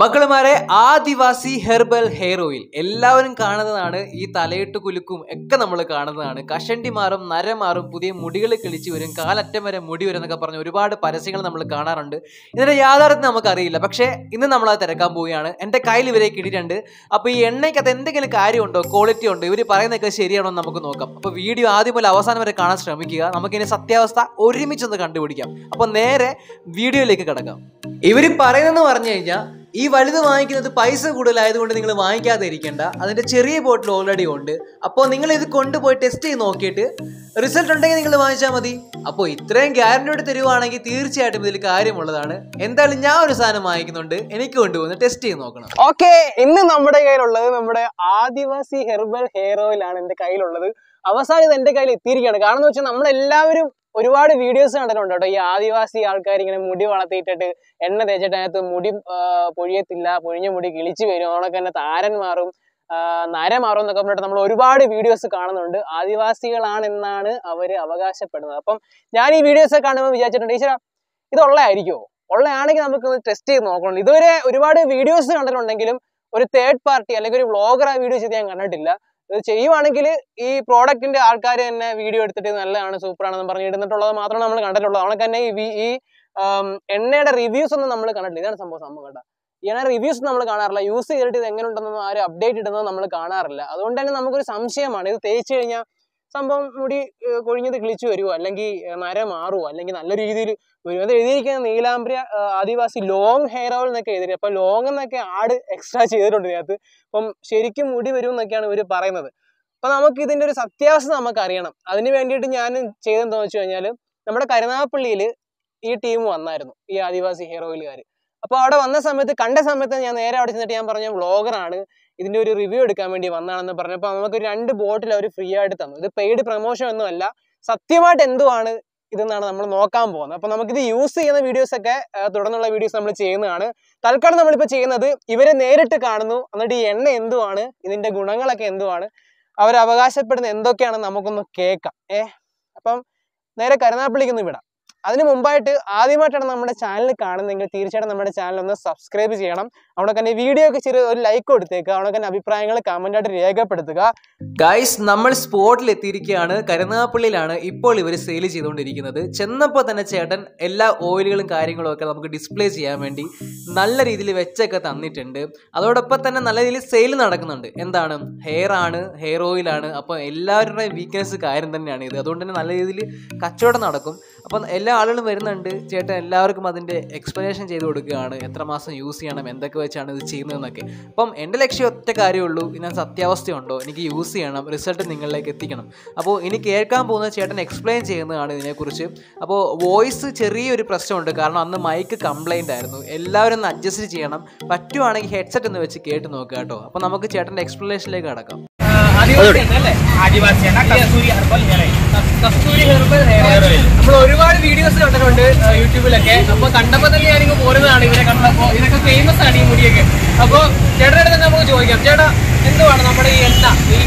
മക്കളുമാരെ Adivasi herbal hair oil എല്ലാവരും കാണുന്നതാണ്. ഈ തലയിട്ട് കുലുക്കും ഒക്കെ നമ്മൾ കാണുന്നതാണ്. കഷണ്ടി മാറും നരമാറും പുതിയ മുടികൾ കിളിച്ച് വരും കാലറ്റം വരെ മുടി വരും എന്നൊക്കെ പറഞ്ഞ് ഒരുപാട് പരസ്യങ്ങൾ നമ്മൾ കാണാറുണ്ട്. ഇതിന്റെ യാഥാർത്ഥ്യം നമുക്കറിയില്ല. പക്ഷേ ഇന്ന് നമ്മൾ അത് തിരക്കാൻ പോവുകയാണ്. എന്റെ കയ്യിൽ ഇവരെ കിട്ടിയിട്ടുണ്ട്. അപ്പോൾ ഈ എണ്ണയ്ക്കകത്ത് എന്തെങ്കിലും കാര്യമുണ്ടോ? ക്വാളിറ്റി ഉണ്ടോ? ഇവർ പറയുന്നതൊക്കെ ശരിയാണോ എന്ന് നമുക്ക് നോക്കാം. അപ്പോൾ വീഡിയോ ആദ്യം മുതൽ അവസാനം വരെ കാണാൻ ശ്രമിക്കുക. നമുക്കിനി സത്യാവസ്ഥ ഒരുമിച്ചൊന്ന് കണ്ടുപിടിക്കാം. അപ്പോൾ നേരെ വീഡിയോയിലേക്ക് കിടക്കാം. ഇവർ പറയുന്നതെന്ന് പറഞ്ഞു കഴിഞ്ഞാൽ ഈ വലുത് വാങ്ങിക്കുന്നത് പൈസ കൂടുതലായതുകൊണ്ട് നിങ്ങൾ വാങ്ങിക്കാതെ ഇരിക്കേണ്ട അതിന്റെ ചെറിയ ബോട്ടിൽ ഓൾറെഡി ഉണ്ട്. അപ്പോൾ നിങ്ങൾ ഇത് കൊണ്ടുപോയി ടെസ്റ്റ് ചെയ്ത് നോക്കിയിട്ട് റിസൾട്ട് ഉണ്ടെങ്കിൽ നിങ്ങൾ വാങ്ങിച്ചാൽ മതി. അപ്പോൾ ഇത്രയും ഗ്യാരണ്ടിയോട് തരുവാണെങ്കിൽ തീർച്ചയായിട്ടും ഇതിൽ കാര്യമുള്ളതാണ്. എന്തായാലും ഞാൻ ഒരു സാധനം വാങ്ങിക്കുന്നുണ്ട്. എനിക്ക് കൊണ്ടുപോകുന്ന ടെസ്റ്റ് ചെയ്ത് നോക്കണം. ഓക്കെ ഇന്ന് നമ്മുടെ കയ്യിലുള്ളത് നമ്മുടെ ആദിവാസി ഹെർബൽ ഹെയർ ഓയിൽ ആണ് എന്റെ കയ്യിലുള്ളത്. അവസാനം ഇത് എന്റെ കയ്യിൽ എത്തിയിരിക്കുകയാണ്. കാരണം എന്ന് വെച്ചാൽ നമ്മളെല്ലാവരും ഒരുപാട് വീഡിയോസ് കണ്ടിട്ടുണ്ട് കേട്ടോ. ഈ ആദിവാസി ആൾക്കാർ ഇങ്ങനെ മുടി വളർത്തിയിട്ടിട്ട് എണ്ണ തേച്ചിട്ട് അതിനകത്ത് മുടി പൊഴിയത്തില്ല പൊഴിഞ്ഞ മുടി കിളിച്ചു വരും. അവളൊക്കെ തന്നെ താരൻ മാറും നര മാറും എന്നൊക്കെ പറഞ്ഞിട്ട് നമ്മൾ ഒരുപാട് വീഡിയോസ് കാണുന്നുണ്ട്. ആദിവാസികളാണെന്നാണ് അവർ അവകാശപ്പെടുന്നത്. അപ്പം ഞാൻ ഈ വീഡിയോസ് കാണുമ്പോൾ വിചാരിച്ചിട്ടുണ്ട് ഈശ്വര ഇത് ഉള്ളതായിരിക്കുമോ ഉള്ളതാണെങ്കിൽ നമുക്ക് ടെസ്റ്റ് ചെയ്ത് നോക്കണം. ഇതുവരെ ഒരുപാട് വീഡിയോസ് കണ്ടിട്ടുണ്ടെങ്കിലും ഒരു തേർഡ് പാർട്ടി അല്ലെങ്കിൽ ഒരു വ്ളോഗർ ആ വീഡിയോ ചെയ്ത് ഞാൻ കണ്ടിട്ടില്ല. ഇത് ചെയ്യുവാണെങ്കിൽ ഈ പ്രോഡക്റ്റിന്റെ ആൾക്കാർ തന്നെ വീഡിയോ എടുത്തിട്ട് നല്ലതാണ് സൂപ്പർ ആണെന്ന് പറഞ്ഞ് ഇടുന്നിട്ടുള്ളത് മാത്രമേ നമ്മൾ കണ്ടിട്ടുള്ളൂ അവിടെ തന്നെ ഈ ഈ എണ്ണയുടെ റിവ്യൂസ് ഒന്നും നമ്മൾ കണ്ടിട്ടില്ല. ഇതാണ് സംഭവം സംഭവം കേട്ടോ. ഇങ്ങനെ റിവ്യൂസ് നമ്മൾ കാണാറില്ല. യൂസ് ചെയ്തിട്ട് ഇത് എങ്ങനെ ഉണ്ടെന്നൊന്നും ആരും അപ്ഡേറ്റ് ഇടുന്നത് നമ്മൾ കാണാറില്ല. അതുകൊണ്ട് തന്നെ നമുക്കൊരു സംശയമാണ്. ഇത് തേച്ച് കഴിഞ്ഞാൽ സംഭവം മുടി കൊഴിഞ്ഞത് കിളിച്ചു വരുമോ അല്ലെങ്കിൽ നര മാറുമോ അല്ലെങ്കിൽ നല്ല രീതിയിൽ വരും അത് എഴുതിയിരിക്കുന്ന Neelambriya Adivasi long hair oil എന്നൊക്കെ എഴുതി അപ്പൊ ലോങ് എന്നൊക്കെ ആഡ് എക്സ്ട്രാ ചെയ്തിട്ടുണ്ട് ഇതിനകത്ത്. അപ്പം ശരിക്കും മുടി വരും എന്നൊക്കെയാണ് ഇവർ പറയുന്നത്. അപ്പൊ നമുക്ക് ഇതിന്റെ ഒരു സത്യാവസ്ഥ നമുക്ക് അറിയണം അതിന് വേണ്ടിയിട്ട് ഞാൻ ചെയ്തെന്ന് വെച്ച് കഴിഞ്ഞാൽ നമ്മുടെ കരുനാഗപ്പള്ളിയിൽ ഈ ടീം വന്നായിരുന്നു. ഈ ആദിവാസി ഹെയർ ഓയിലുകാർ അപ്പോൾ അവിടെ വന്ന സമയത്ത് കണ്ട സമയത്ത് ഞാൻ നേരെ അവിടെ ചെന്നിട്ട് ഞാൻ പറഞ്ഞ വ്ളോഗറാണ്. ഇതിന്റെ ഒരു റിവ്യൂ എടുക്കാൻ വേണ്ടി വന്നാണെന്ന് പറഞ്ഞപ്പോൾ നമുക്ക് രണ്ട് ബോട്ടിൽ അവർ ഫ്രീ ആയിട്ട് തന്നു. ഇത് പെയ്ഡ് പ്രൊമോഷൻ ഒന്നുമല്ല സത്യമായിട്ട് എന്തുവാണ് ഇതെന്നാണ് നമ്മൾ നോക്കാൻ പോകുന്നത്. അപ്പോൾ നമുക്കിത് യൂസ് ചെയ്യുന്ന വീഡിയോസ് ഒക്കെ തുടർന്നുള്ള വീഡിയോസ് നമ്മൾ ചെയ്യുന്നതാണ്. തൽക്കാലം നമ്മളിപ്പോൾ ചെയ്യുന്നത് ഇവരെ നേരിട്ട് കാണുന്നു. എന്നിട്ട് ഈ എണ്ണ എന്തുവാണ്? ഇതിന്റെ ഗുണങ്ങളൊക്കെ എന്തുവാണ്? അവർ അവകാശപ്പെടുന്ന എന്തൊക്കെയാണ് നമുക്കൊന്ന് കേൾക്കാം. ഏ? അപ്പം നേരെ കരുനാപ്പിളിക്കൊന്ന് വിടാം. അതിന് മുമ്പായിട്ട് ആദ്യമായിട്ടാണ് നമ്മുടെ ചാനൽ കാണുന്നതെങ്കിൽ തീർച്ചയായിട്ടും നമ്മുടെ ചാനൽ ഒന്ന് സബ്സ്ക്രൈബ് ചെയ്യണം. അവിടെ തന്നെ വീഡിയോ ഒക്കെ ചെറിയ ഒരു ലൈക്ക് കൊടുത്തേക്കുക അവിടെ തന്നെ അഭിപ്രായങ്ങൾ കമന്റ് ആയിട്ട് രേഖപ്പെടുത്തുക. ഗൈസ് നമ്മൾ സ്പോട്ടിൽ എത്തിയിരിക്കുകയാണ്. കരുനാഗപ്പള്ളിയിലാണ് ഇപ്പോൾ ഇവർ സെയിൽ ചെയ്തുകൊണ്ടിരിക്കുന്നത്. ചെന്നപ്പോൾ തന്നെ ചേട്ടൻ എല്ലാ ഓയിലുകളും കാര്യങ്ങളും ഒക്കെ നമുക്ക് ഡിസ്പ്ലേ ചെയ്യാൻ വേണ്ടി നല്ല രീതിയിൽ വെച്ചൊക്കെ തന്നിട്ടുണ്ട്. അതോടൊപ്പം തന്നെ നല്ല രീതിയിൽ സെയിൽ നടക്കുന്നുണ്ട്. എന്താണ്? ഹെയർ ആണ് ഹെയർ ഓയിലാണ് അപ്പോൾ എല്ലാവരുടെയും വീക്ക്നെസ് കാര്യം തന്നെയാണ് ഇത്. അതുകൊണ്ട് തന്നെ നല്ല രീതിയിൽ കച്ചവടം നടക്കും. അപ്പം എല്ലാ ആളുകളും വരുന്നുണ്ട്. ചേട്ടൻ എല്ലാവർക്കും അതിന്റെ എക്സ്പ്ലനേഷൻ ചെയ്ത് കൊടുക്കുകയാണ്. എത്ര മാസം യൂസ് ചെയ്യണം എന്തൊക്കെ വെച്ചാണ് ഇത് ചെയ്യുന്നതെന്നൊക്കെ. അപ്പം എന്റെ ലക്ഷ്യം ഒറ്റ കാര്യമുള്ളൂ ഇതിനകത്ത് സത്യാവസ്ഥയുണ്ടോ? എനിക്ക് യൂസ് ചെയ്യണം റിസൾട്ട് നിങ്ങളിലേക്ക് എത്തിക്കണം. അപ്പോൾ ഇനി കേൾക്കാൻ പോകുന്ന ചേട്ടൻ എക്സ്പ്ലെയിൻ ചെയ്യുന്നതാണ് ഇതിനെക്കുറിച്ച്. അപ്പോൾ വോയിസ് ചെറിയൊരു പ്രശ്നമുണ്ട്. കാരണം അന്ന് മൈക്ക് കംപ്ലൈന്റ് ആയിരുന്നു. എല്ലാവരും ഒന്ന് അഡ്ജസ്റ്റ് ചെയ്യണം. പറ്റുവാണെങ്കിൽ ഹെഡ്സെറ്റ് ഒന്ന് വെച്ച് കേട്ട് നോക്കുക കേട്ടോ. അപ്പോൾ നമുക്ക് ചേട്ടന്റെ എക്സ്പ്ലനേഷനിലേക്ക് കടക്കാം. Kasthuri herbal hair oil Kasthuri herbal hair നമ്മൾ ഒരുപാട് വീഡിയോസ് കണ്ടിട്ടുണ്ട് യൂട്യൂബിലൊക്കെ. അപ്പൊ കണ്ടപ്പോ തന്നെ ഞാനിങ്ങ് പോരുന്നതാണ് ഇവരെ കണ്ടപ്പോ. ഇതൊക്കെ ഫേമസ് ആണ് ഈ മുടിയൊക്കെ. അപ്പൊ ചേട്ടന്റെ തന്നെ നമുക്ക് ചോദിക്കാം. ചേട്ടാ എന്തുവാണ് നമ്മുടെ ഈ എണ്ണ? ഈ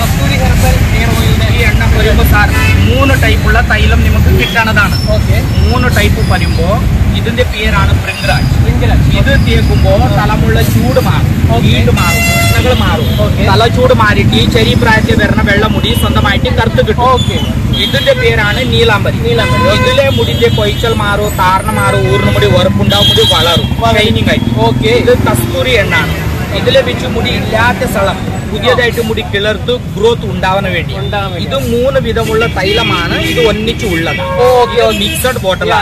കസ്തൂരി ഹെർബൽ ഹെയർ ഓയിലിന്റെ ഈ എണ്ണ മൂന്ന് ടൈപ്പുള്ള തൈലം നിങ്ങൾക്ക് കിട്ടണതാണ് മൂന്ന് ടൈപ്പ് വരുമ്പോൾ ഇതിന്റെ പേരാണ് പ്രിങ്കരാജ് ഇത് തേക്കുമ്പോ തലമുള്ള ചൂട് മാറും വീട് മാറും പ്രശ്നങ്ങൾ മാറും. തലച്ചൂട് തല ചൂട് മാറിയിട്ട് ഈ ചെറിയ പ്രായത്തിൽ വരുന്ന വെള്ളമുടി സ്വന്തമായിട്ട് കറുത്ത് കിട്ടും. ഓക്കെ ഇതിന്റെ പേരാണ് നീലാംബരി. നീലാംബരി. ഇതിലെ മുടിന്റെ കൊയ്ച്ചൽ മാറും താറണ മാറും ഊർണ മുടി ഉറപ്പുണ്ടാവും മുടി വളരും ഷൈനിങ് ആയിട്ട് ഓക്കെ ഇത് കസ്തൂരി എണ്ണാണ്. ഇതിലെ വെച്ച് മുടി ഇല്ലാത്ത സ്ഥലം. പുതിയതായിട്ട് മുടി കിളർത്ത് ഗ്രോത്ത് ഉണ്ടാവാൻ വേണ്ടി. ഇത് മൂന്ന് വിധമുള്ള തൈലമാണ്. ഇത് ഒന്നിച്ചു ഉള്ളത്. Mixed bottle.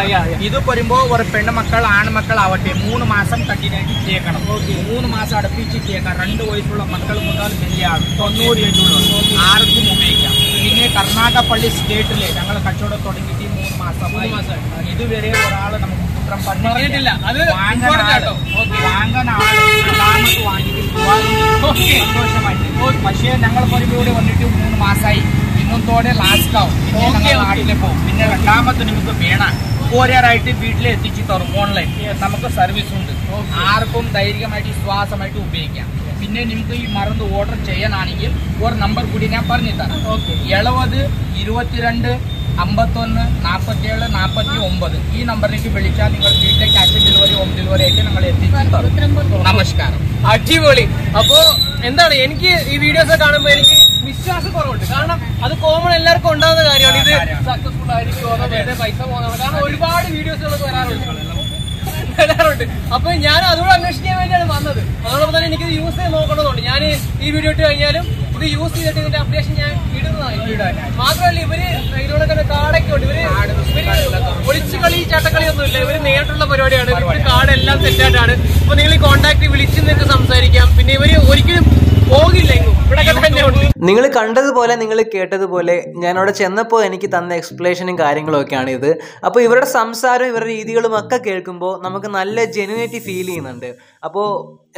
ഇത് വരുമ്പോ ഒരു പെണ്ണുമക്കൾ ആൺമക്കൾ ആവട്ടെ മൂന്ന് മാസം കണ്ടിന്യൂറ്റി ചെയ്യണം മൂന്ന് മാസം അടുപ്പിച്ച് തേക്കാം രണ്ട് വയസ്സുള്ള മക്കൾ മുതൽ വലിയ ആൾ. തൊണ്ണൂറ് ആർക്കും ഉപയോഗിക്കാം. പിന്നെ കർണാടകപ്പള്ളി സ്റ്റേറ്റിൽ ഞങ്ങൾ കച്ചവടം തുടങ്ങിയിട്ട് മാസം മൂന്ന് മാസം ഇതുവരെ ഒരാൾ നമുക്ക് കുറ്റം പറഞ്ഞിട്ടില്ല. വാങ്ങാൻ important പക്ഷേ ഞങ്ങൾ ഇവിടെ വന്നിട്ട് മൂന്ന് മാസമായി ഇന്നത്തോടെ ലാസ്റ്റ് ആവും. പിന്നെ നാട്ടിലെ പോകും. പിന്നെ രണ്ടാമത്തെ നിങ്ങൾക്ക് വേണം. കൊറിയറായിട്ട് വീട്ടിൽ എത്തിച്ചു തരും ഓൺലൈൻ നമുക്ക് സർവീസ് ഉണ്ട്. ആർക്കും ധൈര്യമായിട്ട് വിശ്വാസമായിട്ട് ഉപയോഗിക്കാം. പിന്നെ നിങ്ങൾക്ക് ഈ മറന്ന് ഓർഡർ ചെയ്യാനാണെങ്കിൽ ഒരു നമ്പർ കൂടി ഞാൻ പറഞ്ഞു തരാം ഓക്കെ എഴുപത് ഇരുപത്തിരണ്ട് അമ്പത്തൊന്ന് നാൽപ്പത്തിയേഴ് നാൽപ്പത്തി ഒമ്പത് ഈ നമ്പറിലേക്ക് വിളിച്ചാൽ നിങ്ങൾ വീട്ടിലെ ക്യാഷ് ഡെലിവറി ഹോം ഡെലിവറി ആയിട്ട് ഞങ്ങൾ എത്തിച്ചു നമസ്കാരം. അടിപൊളി. അപ്പോ എന്താണ് എനിക്ക് ഈ വീഡിയോസ് കാണുമ്പോൾ എനിക്ക് വിശ്വാസം കുറവുണ്ട് കാരണം അത് കോമൺ എല്ലാവർക്കും ഉണ്ടാകുന്ന കാര്യമാണ്. ഇത് സക്സസ്ഫുൾ ആയിരിക്കും വെറുതെ പൈസ പോകുന്നതാണ്. കാരണം ഒരുപാട് വീഡിയോസ് വരാറുണ്ട്. വരാറുണ്ട്. അപ്പൊ ഞാൻ അതുകൂടെ അന്വേഷിക്കാൻ വേണ്ടിയാണ് വന്നത്. അതോടൊപ്പം തന്നെ എനിക്ക് യൂസ് ചെയ്ത് നോക്കണമെന്നുണ്ട് ഞാൻ ഈ വീഡിയോ ഇട്ട് കഴിഞ്ഞാലും ഇത് യൂസ് ചെയ്തിട്ട് ഇതിന്റെ അപ്ഡേഷൻ ഞാൻ ഇടുന്നതാണ് മാത്രമല്ല ഇവർ ഇതിനോടൊക്കെ കാടൊക്കെ ഉണ്ട്. ഇവർ ഒളിച്ചു കളി ചട്ടക്കളി ഒന്നുമില്ല ഇവർ നേരിട്ടുള്ള പരിപാടിയാണ്. ഇവർ കാട് എല്ലാം സെറ്റായിട്ടാണ് അപ്പൊ നിങ്ങൾ ഈ കോൺടാക്ട് വിളിച്ച് നിങ്ങൾക്ക് സംസാരിക്കാം. പിന്നെ ഇവർ ഒരിക്കലും പോകില്ല തന്നെ ഉണ്ട്. നിങ്ങൾ കണ്ടതുപോലെ നിങ്ങൾ കേട്ടതുപോലെ ഞാൻ അവിടെ ചെന്നപ്പോൾ എനിക്ക് തന്ന എക്സ്പ്ലനേഷനും കാര്യങ്ങളും ഒക്കെയാണ് ഇത്. അപ്പോൾ ഇവരുടെ സംസാരവും ഇവരുടെ രീതികളും ഒക്കെ കേൾക്കുമ്പോൾ നമുക്ക് നല്ല ജെനുവിനിറ്റി ഫീൽ ചെയ്യുന്നുണ്ട്. അപ്പോൾ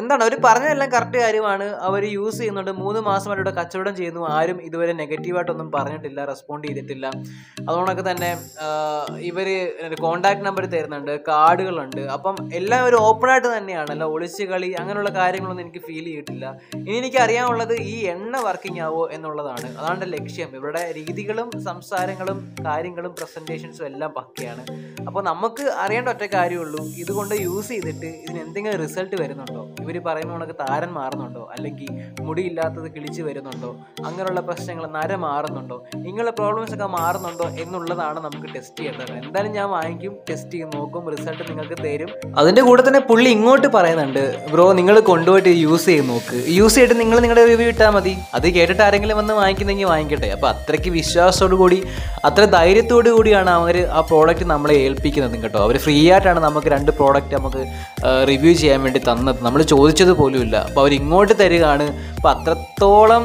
എന്താണ് അവർ പറഞ്ഞതെല്ലാം കറക്റ്റ് കാര്യമാണ്. അവർ യൂസ് ചെയ്യുന്നുണ്ട്. മൂന്ന് മാസമായിട്ട് ഇവിടെ കച്ചവടം ചെയ്യുന്നു. ആരും ഇതുവരെ നെഗറ്റീവായിട്ടൊന്നും പറഞ്ഞിട്ടില്ല റെസ്പോണ്ട് ചെയ്തിട്ടില്ല. അതുകൊണ്ടൊക്കെ തന്നെ ഇവർ കോണ്ടാക്ട് നമ്പർ തരുന്നുണ്ട് കാർഡുകളുണ്ട്. അപ്പം എല്ലാം ഒരു ഓപ്പൺ ആയിട്ട് തന്നെയാണ് അല്ല ഒളിച്ച് കളി അങ്ങനെയുള്ള കാര്യങ്ങളൊന്നും എനിക്ക് ഫീൽ ചെയ്തിട്ടില്ല. ഇനി എനിക്ക് അറിയാനുള്ളത് ഈ എണ്ണ വർക്കിംഗ് ആവോ എന്നുള്ളതാണ്. അതാണ് ലക്ഷ്യം. ഇവരുടെ രീതികളും സംസാരങ്ങളും കാര്യങ്ങളും പ്രസന്റേഷൻസും എല്ലാം പക്കയാണ്. അപ്പോൾ നമുക്ക് അറിയേണ്ട ഒറ്റ കാര്യമുള്ളൂ. ഇതുകൊണ്ട് യൂസ് ചെയ്തിട്ട് ഇതിന് എന്തെങ്കിലും റിസൾട്ട് വരുന്നുണ്ടോ? ഇവർ പറയുന്ന കണക്ക് താരൻ മാറുന്നുണ്ടോ? അല്ലെങ്കിൽ മുടിയില്ലാത്തത് കിളിച്ച് വരുന്നുണ്ടോ? അങ്ങനെയുള്ള പ്രശ്നങ്ങൾ നര മാറുന്നുണ്ടോ? ഇങ്ങനെയുള്ള പ്രോബ്ലംസ് ഒക്കെ മാറുന്നുണ്ടോ എന്നുള്ളതാണ് നമുക്ക് ടെസ്റ്റ് ചെയ്യേണ്ടത്. എന്തായാലും ഞാൻ വാങ്ങിക്കും ടെസ്റ്റ് ചെയ്ത് നോക്കും റിസൾട്ട് നിങ്ങൾക്ക് തരും. അതിന്റെ കൂടെ തന്നെ പുള്ളി ഇങ്ങോട്ട് പറയുന്നുണ്ട് ബ്രോ നിങ്ങൾ കൊണ്ടുപോയിട്ട് യൂസ് ചെയ്ത് നോക്ക്. യൂസ് ചെയ്തിട്ട് നിങ്ങൾ നിങ്ങളുടെ റിവ്യൂ ഇട്ടാൽ മതി. അത് കേട്ടിട്ട് ആരെങ്കിലും വന്ന് വാങ്ങിക്കുന്നെങ്കിൽ വാങ്ങിക്കട്ടെ. അപ്പോൾ അത്രയ്ക്ക് വിശ്വാസത്തോടു കൂടി അത്ര ധൈര്യത്തോടു കൂടിയാണ് അവർ ആ പ്രോഡക്റ്റ് നമ്മളെ ഏൽപ്പിക്കുന്നത് കേട്ടോ. അവർ ഫ്രീ ആയിട്ടാണ് നമുക്ക് രണ്ട് പ്രോഡക്റ്റ് നമുക്ക് റിവ്യൂ ചെയ്യാൻ വേണ്ടി തന്നത്. നമ്മൾ ചോദിച്ചത് പോലുമില്ല അപ്പോൾ അവർ ഇങ്ങോട്ട് തരികയാണ്. അപ്പോൾ അത്രത്തോളം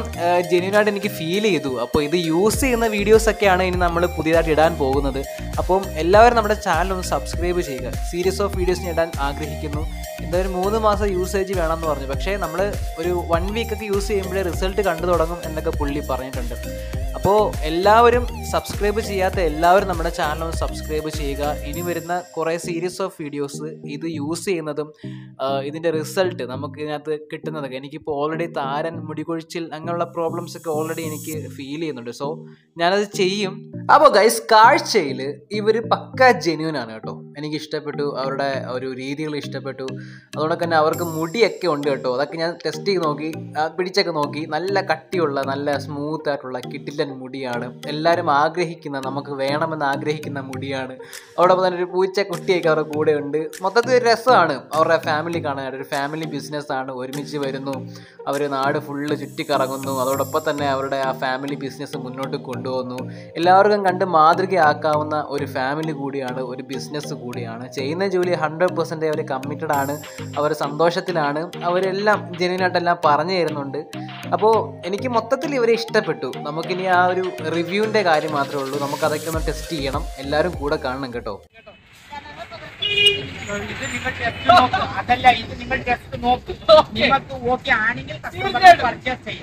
ജെന്യൂനായിട്ട് എനിക്ക് ഫീൽ ചെയ്തു. അപ്പോൾ ഇത് യൂസ് ചെയ്യുന്ന വീഡിയോസൊക്കെയാണ് ഇനി നമ്മൾ പുതിയതായിട്ട് ഇടാൻ പോകുന്നത്. അപ്പം എല്ലാവരും നമ്മുടെ ചാനൽ ഒന്ന് സബ്സ്ക്രൈബ് ചെയ്യുക. സീരീസ് ഓഫ് വീഡിയോസ് ഇടാൻ ആഗ്രഹിക്കുന്നു. എന്തായാലും മൂന്ന് മാസം യൂസേജ് വേണമെന്ന് പറഞ്ഞു. പക്ഷേ നമ്മൾ ഒരു വൺ വീക്കൊക്കെ യൂസ് ചെയ്യുമ്പോഴേ റിസൾട്ട് കണ്ടു തുടങ്ങും എന്നൊക്കെ പുള്ളി പറഞ്ഞിട്ടുണ്ട്. അപ്പോൾ എല്ലാവരും സബ്സ്ക്രൈബ് ചെയ്യാത്ത എല്ലാവരും നമ്മുടെ ചാനൽ ഒന്ന് സബ്സ്ക്രൈബ് ചെയ്യുക. ഇനി വരുന്ന കുറേ സീരീസ് ഓഫ് വീഡിയോസ് ഇത് യൂസ് ചെയ്യുന്നതും ഇതിന്റെ റിസൾട്ട് നമുക്ക് ഇതിനകത്ത് കിട്ടുന്നതൊക്കെ. എനിക്കിപ്പോൾ ഓൾറെഡി താരൻ മുടികൊഴിച്ചിൽ അങ്ങനെയുള്ള പ്രോബ്ലംസ് ഒക്കെ ഓൾറെഡി എനിക്ക് ഫീൽ ചെയ്യുന്നുണ്ട്. സോ ഞാനത് ചെയ്യും. അപ്പോൾ ഗൈസ് കാഴ്ചയിൽ ഇവർ പക്ക ജെന്യൂൻ ആണ് കേട്ടോ. എനിക്ക് ഇഷ്ടപ്പെട്ടു അവരുടെ ഒരു രീതികൾ ഇഷ്ടപ്പെട്ടു. അതുകൊണ്ട് തന്നെ അവർക്ക് മുടിയൊക്കെ ഉണ്ട് കേട്ടോ. അതൊക്കെ ഞാൻ ടെസ്റ്റ് ചെയ്ത് നോക്കി പിടിച്ചൊക്കെ നോക്കി. നല്ല കട്ടിയുള്ള നല്ല സ്മൂത്ത് ആയിട്ടുള്ള മുടിയാണ്. എല്ലാവരും ആഗ്രഹിക്കുന്ന നമുക്ക് വേണമെന്ന് ആഗ്രഹിക്കുന്ന മുടിയാണ്. അതോടൊപ്പം തന്നെ ഒരു പൂച്ച കുട്ടിയൊക്കെ അവരുടെ കൂടെ ഉണ്ട്. മൊത്തത്തിൽ ഒരു രസമാണ്. അവരുടെ ഫാമിലി കാണാനായിട്ട് ഒരു ഫാമിലി ബിസിനസ്സാണ് ഒരുമിച്ച് വരുന്നു. അവർ നാട് ഫുള്ള് ചുറ്റിക്കറങ്ങുന്നു. അതോടൊപ്പം തന്നെ അവരുടെ ആ ഫാമിലി ബിസിനസ് മുന്നോട്ട് കൊണ്ടുപോകുന്നു എല്ലാവർക്കും കണ്ട് മാതൃകയാക്കാവുന്ന ഒരു ഫാമിലി കൂടിയാണ് ഒരു ബിസിനസ് കൂടിയാണ്. ചെയ്യുന്ന ജോലി ഹൺഡ്രഡ് പെർസെന്റ് അവർ കമ്മിറ്റഡ് ആണ്. അവർ സന്തോഷത്തിലാണ്. അവരെല്ലാം ജനുവിനായിട്ടെല്ലാം പറഞ്ഞു തരുന്നുണ്ട്. അപ്പോൾ എനിക്ക് മൊത്തത്തിൽ ഇവരെ ഇഷ്ടപ്പെട്ടു. നമുക്കിനി ആ ഒരു റിവ്യൂവിന്റെ കാര്യം മാത്രമേ ഉള്ളൂ നമുക്ക് അതൊക്കെ ഒന്ന് ടെസ്റ്റ് ചെയ്യണം എല്ലാവരും കൂടെ കാണണം കേട്ടോ ഇത് ടെസ്റ്റ് നോക്ക് അതല്ല ഇത് നിങ്ങൾ നോക്ക് നിങ്ങൾക്ക് ആണെങ്കിൽ പർച്ചേസ്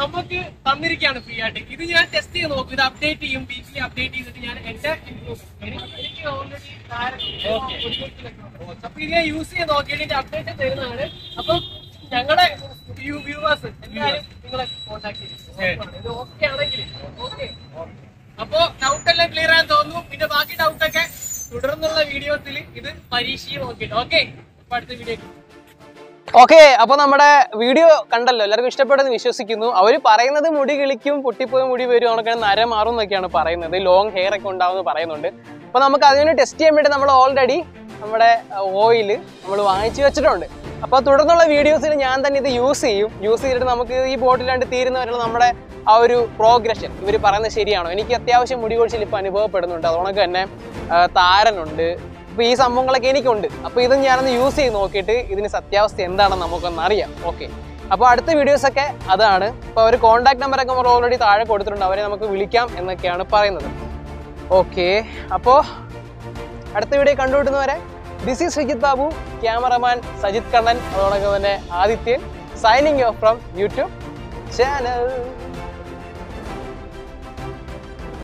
നമുക്ക് തന്നിരിക്കുകയാണ് ഫ്രീ ആയിട്ട് ഇത് ഞാൻ ടെസ്റ്റ് ചെയ്ത് നോക്കും ഇത് അപ്ഡേറ്റ് ചെയ്യും വീക്കിലി അപ്ഡേറ്റ് ചെയ്തിട്ട് ഞാൻ ഓൾറെഡി അപ്പൊ ഇത് ഞാൻ യൂസ് ചെയ്ത് നോക്കിയിട്ട് അപ്ഡേറ്റ് തരുന്നതാണ് അപ്പൊ ഞങ്ങളുടെ വ്യൂവേഴ്സ് എല്ലാവരും നിങ്ങളെ കോൺടാക്ട് ചെയ്യും. ഇത് ഓക്കെ ആണെങ്കിൽ ഓക്കെ. അപ്പോ ഡൗട്ട് എല്ലാം ക്ലിയർ ആയെന്ന് തോന്നുന്നു. പിന്നെ ബാക്കി ഡൗട്ട് ഒക്കെ തുടർന്നുള്ള വീഡിയോസിൽ ഇത് പരീക്ഷയും നോക്കിയിട്ട് ഓക്കെ അപ്പൊ അടുത്ത വീഡിയോ ഓക്കെ അപ്പൊ നമ്മുടെ വീഡിയോ കണ്ടല്ലോ. എല്ലാവർക്കും ഇഷ്ടപ്പെട്ടെന്ന് വിശ്വസിക്കുന്നു. അവർ പറയുന്നത് മുടി കിളിക്കും പൊട്ടിപ്പോയി മുടി വരും അവനൊക്കെ നര മാറും എന്നൊക്കെയാണ് പറയുന്നത്. ലോങ് ഹെയർ ഒക്കെ ഉണ്ടാവുമെന്ന് പറയുന്നുണ്ട്. അപ്പൊ നമുക്ക് അതിനെ ടെസ്റ്റ് ചെയ്യാൻ വേണ്ടി നമ്മൾ ഓൾറെഡി നമ്മുടെ ഓയിൽ നമ്മൾ വാങ്ങിച്ചു വെച്ചിട്ടുണ്ട്. അപ്പൊ തുടർന്നുള്ള വീഡിയോസിൽ ഞാൻ തന്നെ ഇത് യൂസ് ചെയ്യും. യൂസ് ചെയ്തിട്ട് നമുക്ക് ഈ ബോട്ടിലാണ്ട് തീരുന്നവരുള്ള നമ്മുടെ ആ ഒരു പ്രോഗ്രഷൻ ഇവർ പറയുന്നത് ശരിയാണോ? എനിക്ക് അത്യാവശ്യം മുടി കൊഴിച്ചിൽ ഇപ്പൊ അനുഭവപ്പെടുന്നുണ്ട്. അതുകൊണ്ടൊക്കെ തന്നെ താരനുണ്ട്. അപ്പൊ ഈ സംഭവങ്ങളൊക്കെ എനിക്കുണ്ട്. അപ്പോൾ ഇത് ഞാനൊന്ന് യൂസ് ചെയ്ത് നോക്കിയിട്ട് ഇതിന് സത്യാവസ്ഥ എന്താണെന്ന് നമുക്കൊന്ന് അറിയാം. ഓക്കെ അപ്പോൾ അടുത്ത വീഡിയോസ് ഒക്കെ അതാണ്. അപ്പോൾ അവർ കോൺടാക്ട് നമ്പറൊക്കെ നമ്മൾ ഓൾറെഡി താഴെ കൊടുത്തിട്ടുണ്ട്. അവരെ നമുക്ക് വിളിക്കാം എന്നൊക്കെയാണ് പറയുന്നത്. ഓക്കെ അപ്പോൾ അടുത്ത video കണ്ടുകിട്ടുന്നവരെ this is Sreejith Babu. Cameraman Sajith Kannan അതോടൊപ്പം തന്നെ Adithyan signing off from YouTube channel